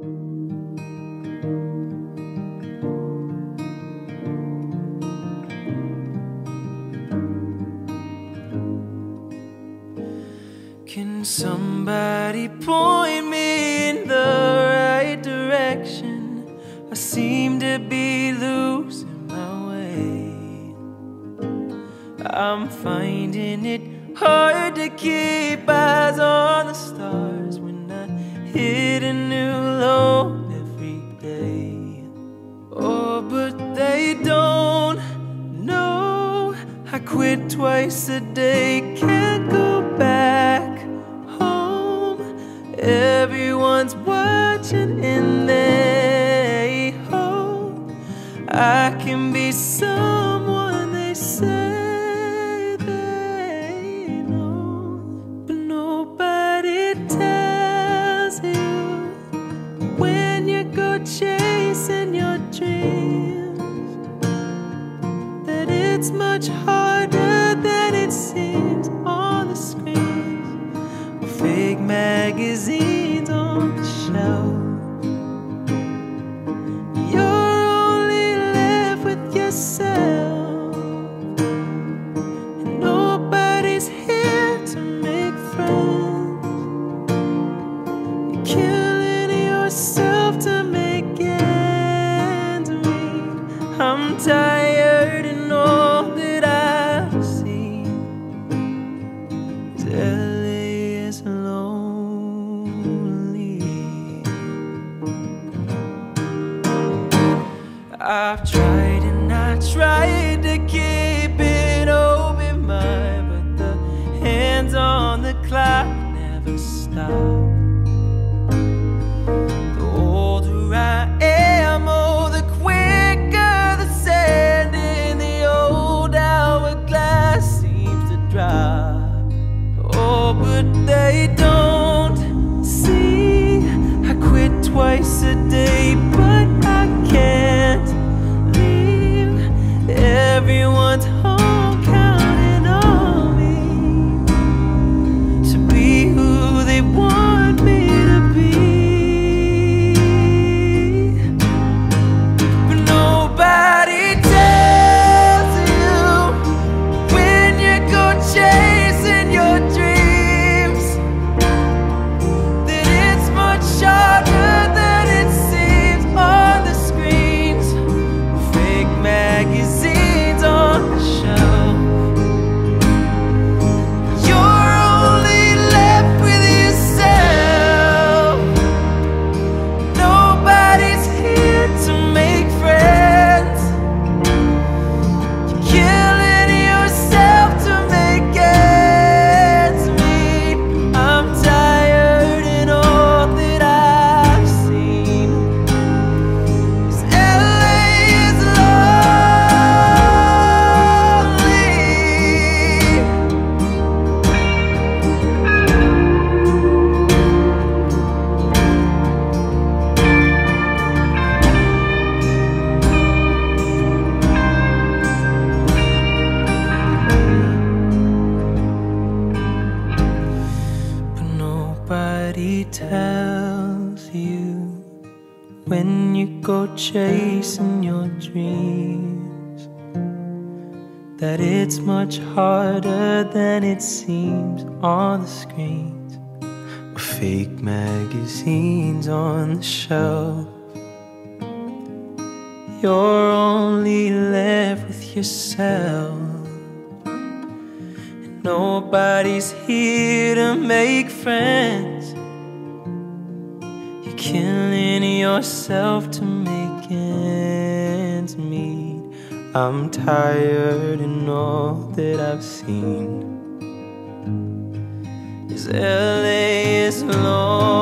Can somebody point me in the right direction? I seem to be losing my way. I'm finding it hard to keep eyes on the stars when I hit a new twice a day, can't go back home. Everyone's watching and they hope I can be someone they say they know, but nobody tells you when you go chasing your dreams that it's much harder magazines I've tried and I tried to keep it open mind, but the hands on the clock never stop. Nobody tells you when you go chasing your dreams that it's much harder than it seems on the screens or fake magazines on the shelf. You're only left with yourself. And nobody's here to make friends. Killing yourself to make ends meet. I'm tired and all that I've seen is LA is lonely.